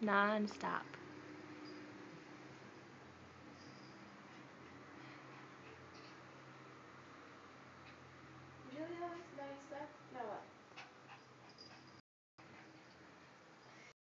non-stop.